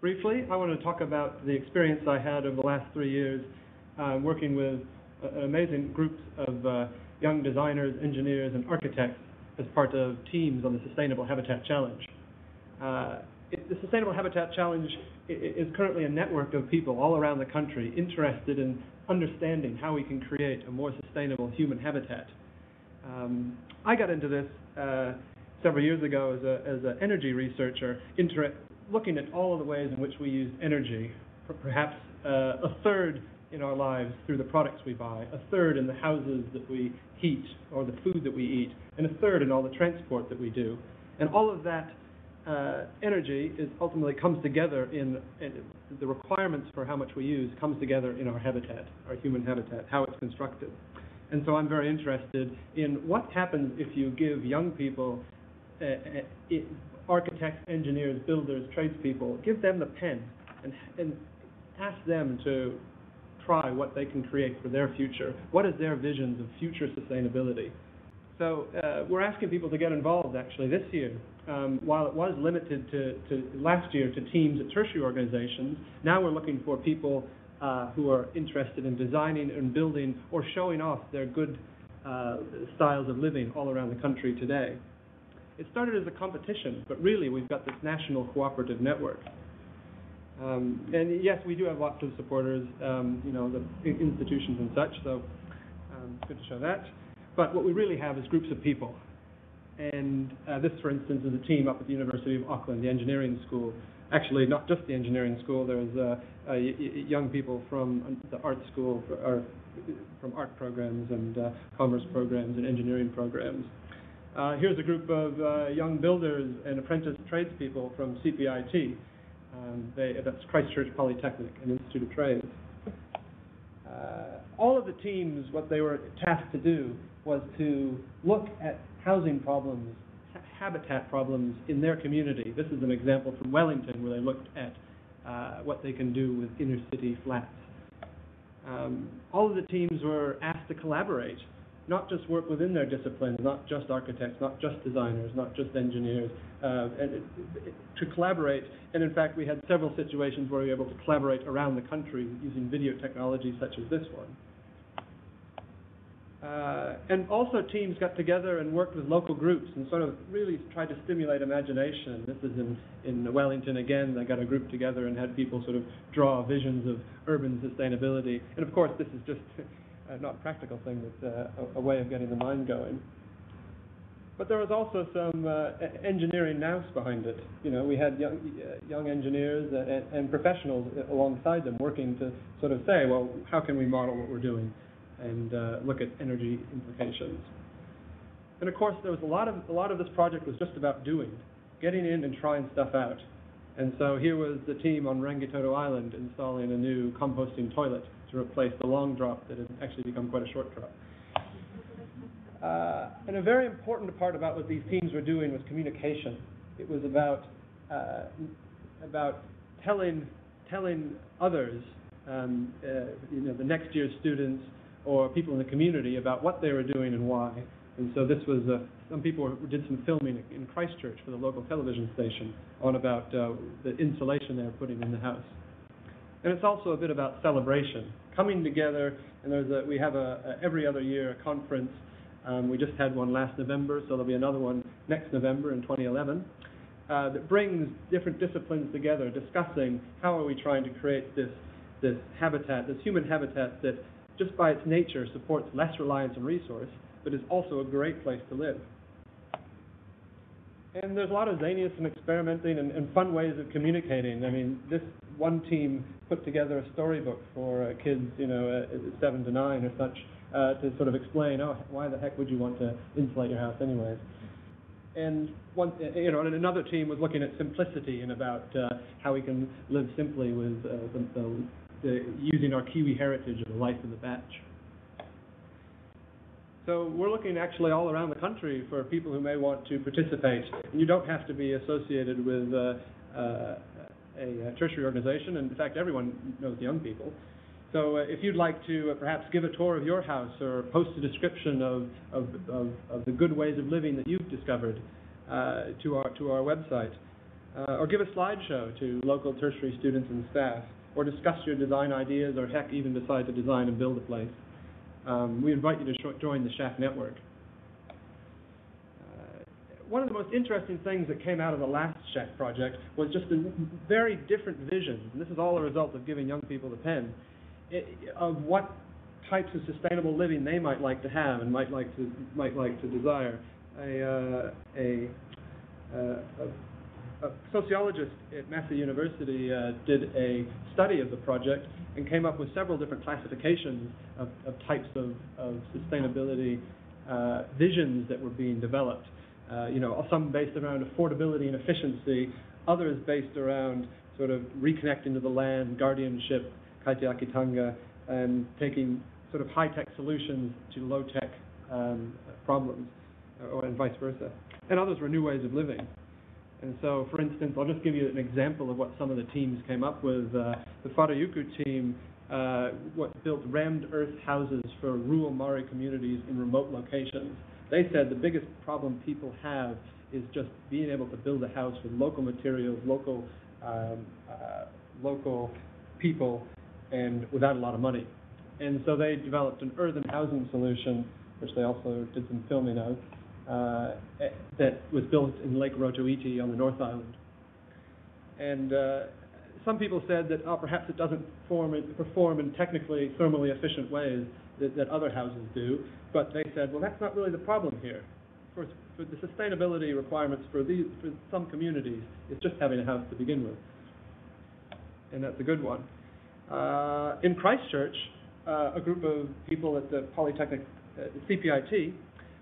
Briefly, I want to talk about the experience I had over the last three years uh, working with uh, amazing groups of uh, young designers, engineers, and architects as part of teams on the Sustainable Habitat Challenge. Uh, it, the Sustainable Habitat Challenge is currently a network of people all around the country interested in understanding how we can create a more sustainable human habitat. Um, I got into this uh, several years ago as an as energy researcher, inter- looking at all of the ways in which we use energy, perhaps uh, a third in our lives through the products we buy, a third in the houses that we heat or the food that we eat, and a third in all the transport that we do. And all of that uh, energy is ultimately comes together in, in, the requirements for how much we use comes together in our habitat, our human habitat, how it's constructed. And so I'm very interested in what happens if you give young people uh, uh architects, engineers, builders, tradespeople, give them the pen and, and ask them to try what they can create for their future. What is their visions of future sustainability? So uh, we're asking people to get involved actually this year. Um, while it was limited to, to, last year to teams at tertiary organizations, now we're looking for people uh, who are interested in designing and building or showing off their good uh, styles of living all around the country today. It started as a competition, but really we've got this national cooperative network. Um, and yes, we do have lots of supporters, um, you know, the institutions and such, so um, it's good to show that. But what we really have is groups of people. And uh, this, for instance, is a team up at the University of Auckland, the engineering school. Actually, not just the engineering school, there's uh, uh, young people from the art school, or from art programs and uh, commerce programs and engineering programs. Uh, here's a group of uh, young builders and apprentice tradespeople from CPIT. Um, they, that's Christchurch Polytechnic and Institute of Trades. Uh, all of the teams, what they were tasked to do was to look at housing problems, ha habitat problems in their community. This is an example from Wellington where they looked at uh, what they can do with inner city flats. Um, all of the teams were asked to collaborate not just work within their disciplines, not just architects, not just designers, not just engineers, uh, and it, it, to collaborate. And in fact, we had several situations where we were able to collaborate around the country using video technology such as this one. Uh, and also teams got together and worked with local groups and sort of really tried to stimulate imagination. This is in, in Wellington again, they got a group together and had people sort of draw visions of urban sustainability. And of course, this is just not a practical thing, but uh, a, a, way of getting the mind going. But there was also some uh, engineering nous behind it. You know, we had young, uh, young engineers and, and, professionals alongside them working to sort of say, well, how can we model what we're doing and uh, look at energy implications. And of course, there was a lot of a lot of this project was just about doing, getting in and trying stuff out. And so here was the team on Rangitoto Island installing a new composting toilet to replace the long drop that had actually become quite a short drop. Uh, and a very important part about what these teams were doing was communication. It was about uh, about telling telling others, um, uh, you know, the next year's students or people in the community about what they were doing and why. And so this was uh, some people did some filming in Christchurch for the local television station on about uh, the insulation they were putting in the house. And it's also a bit about celebration, coming together. And there's a, we have a, a every other year a conference. Um, we just had one last November, so there'll be another one next November in 2011. Uh, that brings different disciplines together, discussing how are we trying to create this this habitat, this human habitat that just by its nature supports less reliance on resource, but is also a great place to live. And there's a lot of zaniest and experimenting and, and, fun ways of communicating. I mean, this one team put together a storybook for uh, kids, you know, uh, seven to nine or such, uh, to sort of explain, oh, why the heck would you want to insulate your house anyways? And one, uh, you know, and another team was looking at simplicity and about uh, how we can live simply with uh, the, the, the, using our Kiwi heritage of the life of the bach. So we're looking actually all around the country for people who may want to participate. And you don't have to be associated with uh, uh, a, a, tertiary organization. And in fact, everyone knows young people. So uh, if you'd like to uh, perhaps give a tour of your house or post a description of, of, of, of the good ways of living that you've discovered uh, to, our, to our website, uh, or give a slideshow to local tertiary students and staff, or discuss your design ideas, or heck, even decide to design and build a place, um, we invite you to join the SHAC network. Uh, one of the most interesting things that came out of the last SHAC project was just a very different vision, and this is all a result of giving young people the pen, it, of what types of sustainable living they might like to have and might like to might like to desire. A, uh, a, uh, a, a sociologist at Massey University uh, did a study of the project and came up with several different classifications of, of types of, of sustainability uh, visions that were being developed. Uh, you know, some based around affordability and efficiency, others based around sort of reconnecting to the land, guardianship, kaitiakitanga, and taking sort of high-tech solutions to low-tech um, problems, or, and vice versa. And others were new ways of living. And so, for instance, I'll just give you an example of what some of the teams came up with. Uh, the Whareuku team uh, what built rammed earth houses for rural Maori communities in remote locations. They said the biggest problem people have is just being able to build a house with local materials, local um, uh, local people, and without a lot of money. And so they developed an earthen housing solution, which they also did some filming of, uh, eh, that was built in Lake Rotoiti on the North Island. And uh, some people said that oh, perhaps it doesn't form, perform in technically thermally efficient ways that, that, other houses do, but they said, well, that's not really the problem here. For, for the sustainability requirements for, these, for some communities, it's just having a house to begin with. And that's a good one. Uh, in Christchurch, uh, a group of people at the Polytechnic, uh, CPIT,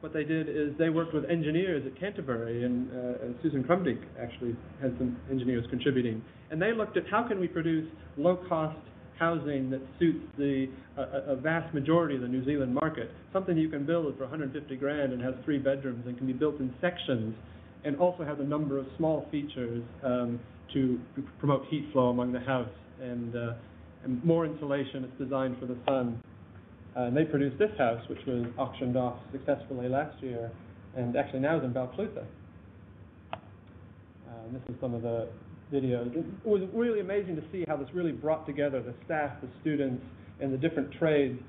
what they did is they worked with engineers at Canterbury, and, uh, Susan Krumdieck actually had some engineers contributing. And they looked at how can we produce low-cost housing that suits the a, a, vast majority of the New Zealand market. Something you can build for 150 grand and has three bedrooms and can be built in sections, and also has a number of small features um, to promote heat flow among the house and, uh, and more insulation. It's designed for the sun. Uh, and they produced this house, which was auctioned off successfully last year, and actually now is in Balclutha. Uh, and this is some of the videos. It was really amazing to see how this really brought together the staff, the students, and the different trades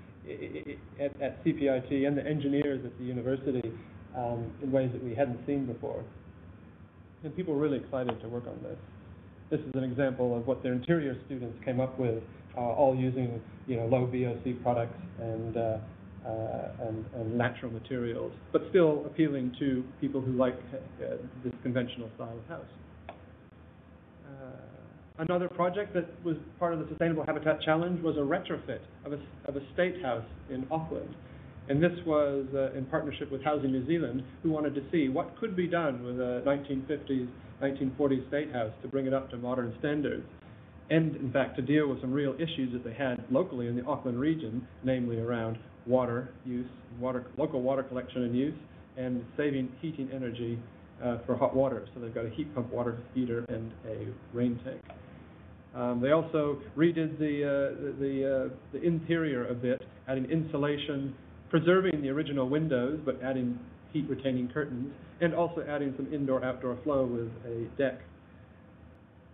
at, at CPIT and the engineers at the university um, in ways that we hadn't seen before. And people were really excited to work on this. This is an example of what their interior students came up with all using you know low VOC products and, uh, uh, and, and natural materials, but still appealing to people who like this conventional style of house. Another project that was part of the Sustainable Habitat Challenge was a retrofit of a, of a state house in Auckland. And this was uh, in partnership with Housing New Zealand, who wanted to see what could be done with a 1950s, 1940s state house to bring it up to modern standards and in fact to deal with some real issues that they had locally in the Auckland region, namely around water use, water, local water collection and use, and saving heating energy uh, for hot water. So they've got a heat pump water heater and a rain tank. Um, they also redid the, uh, the, uh, the interior a bit, adding insulation, preserving the original windows, but adding heat retaining curtains, and also adding some indoor outdoor flow with a deck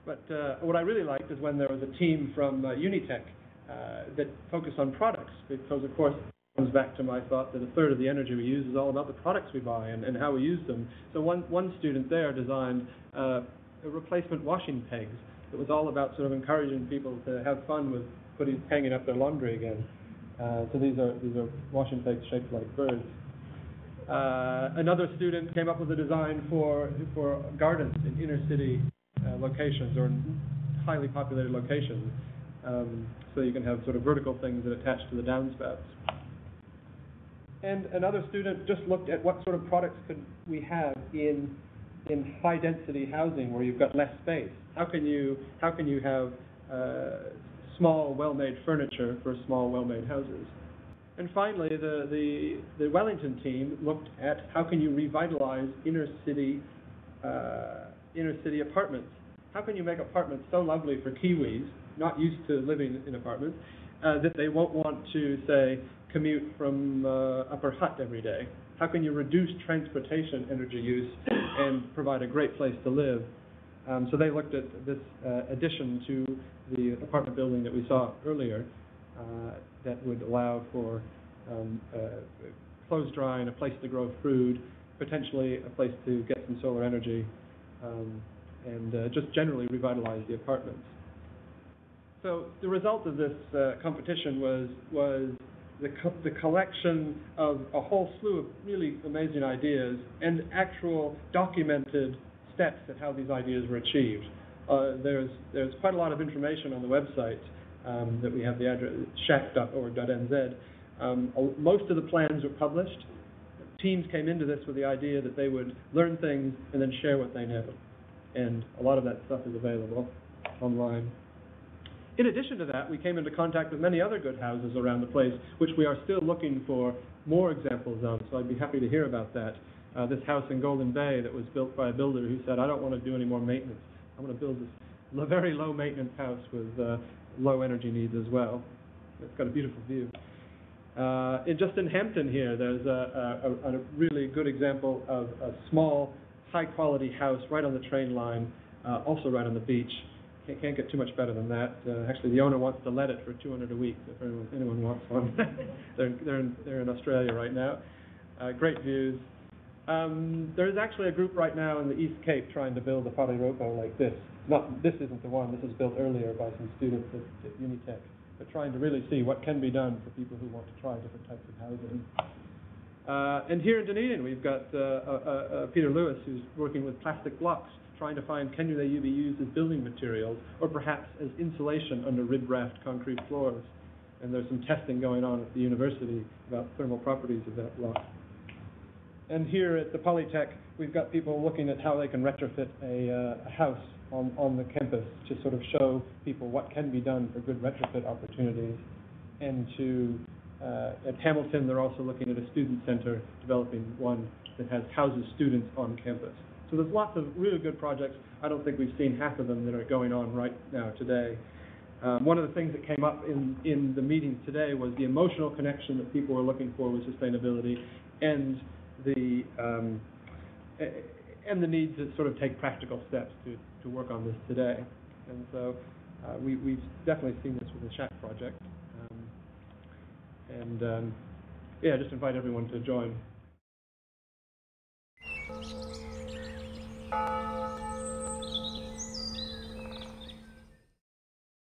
but uh, what I really liked is when there was a team from uh, Unitec uh, that focused on products, because of course it comes back to my thought that a third of the energy we use is all about the products we buy and, and how we use them. So one, one student there designed uh, replacement washing pegs. It was all about sort of encouraging people to have fun with putting, hanging up their laundry again. Uh, so these are, these are washing pegs shaped like birds. Uh, another student came up with a design for, for gardens in inner city uh, locations or highly populated locations. Um, so you can have sort of vertical things that attach to the downspouts. And another student just looked at what sort of products could we have in in high density housing where you've got less space. How can you how can you have uh, small well-made furniture for small well-made houses? And finally, the, the the Wellington team looked at how can you revitalize inner city uh, inner city apartments. How can you make apartments so lovely for Kiwis, not used to living in apartments, uh, that they won't want to, say, commute from uh, Upper Hutt every day? How can you reduce transportation energy use and provide a great place to live? Um, so they looked at this uh, addition to the apartment building that we saw earlier uh, that would allow for um, clothes drying, a place to grow food, potentially a place to get some solar energy, um, and uh, just generally revitalize the apartments. So the result of this uh, competition was was the, co- the collection of a whole slew of really amazing ideas and actual documented steps at how these ideas were achieved. Uh, there's there's quite a lot of information on the website um, that we have the address shac.org.nz. Um, most of the plans were published. Teams came into this with the idea that they would learn things and then share what they know, and a lot of that stuff is available online. In addition to that, we came into contact with many other good houses around the place, which we are still looking for more examples of, so I'd be happy to hear about that. Uh, this house in Golden Bay that was built by a builder who said, I don't want to do any more maintenance. I want to build this very low maintenance house with uh, low energy needs as well. It's got a beautiful view. Uh, in, just in Hampden here, there's a, a, a, really good example of a small, high-quality house right on the train line, uh, also right on the beach. Can't, can't get too much better than that. Uh, actually, the owner wants to let it for 200 a week if anyone, anyone wants one. they're, they're, in, they're in Australia right now. Uh, great views. Um, there's actually a group right now in the East Cape trying to build a Whareropo like this. Not, this isn't the one. This was built earlier by some students at, at Unitec. But trying to really see what can be done for people who want to try different types of housing. Uh, and here in Dunedin, we've got uh, uh, Peter Lewis, who's working with plastic blocks trying to find can they be used as building materials or perhaps as insulation under rib raft concrete floors. And there's some testing going on at the university about thermal properties of that block. And here at the Polytech, we've got people looking at how they can retrofit a, uh, a house on, on the campus to sort of show people what can be done for good retrofit opportunities. And to, uh, at Hamilton, they're also looking at a student center, developing one that has houses students on campus. So there's lots of really good projects. I don't think we've seen half of them that are going on right now today. Um, one of the things that came up in, in the meeting today was the emotional connection that people were looking for with sustainability and the um, and the need to sort of take practical steps to, to work on this today. And so uh, we, we've definitely seen this with the SHAC project. Um, and um, yeah, just invite everyone to join.